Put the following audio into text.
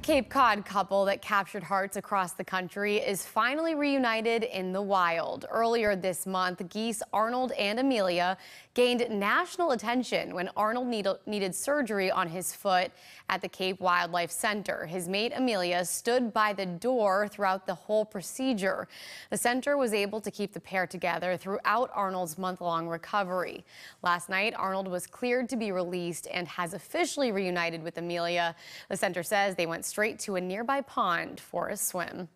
A Cape Cod couple that captured hearts across the country is finally reunited in the wild. Earlier this month, geese Arnold and Amelia gained national attention when Arnold needed surgery on his foot at the Cape Wildlife Center. His mate Amelia stood by the door throughout the whole procedure. The center was able to keep the pair together throughout Arnold's month-long recovery. Last night, Arnold was cleared to be released and has officially reunited with Amelia. The center says they went straight to a nearby pond for a swim.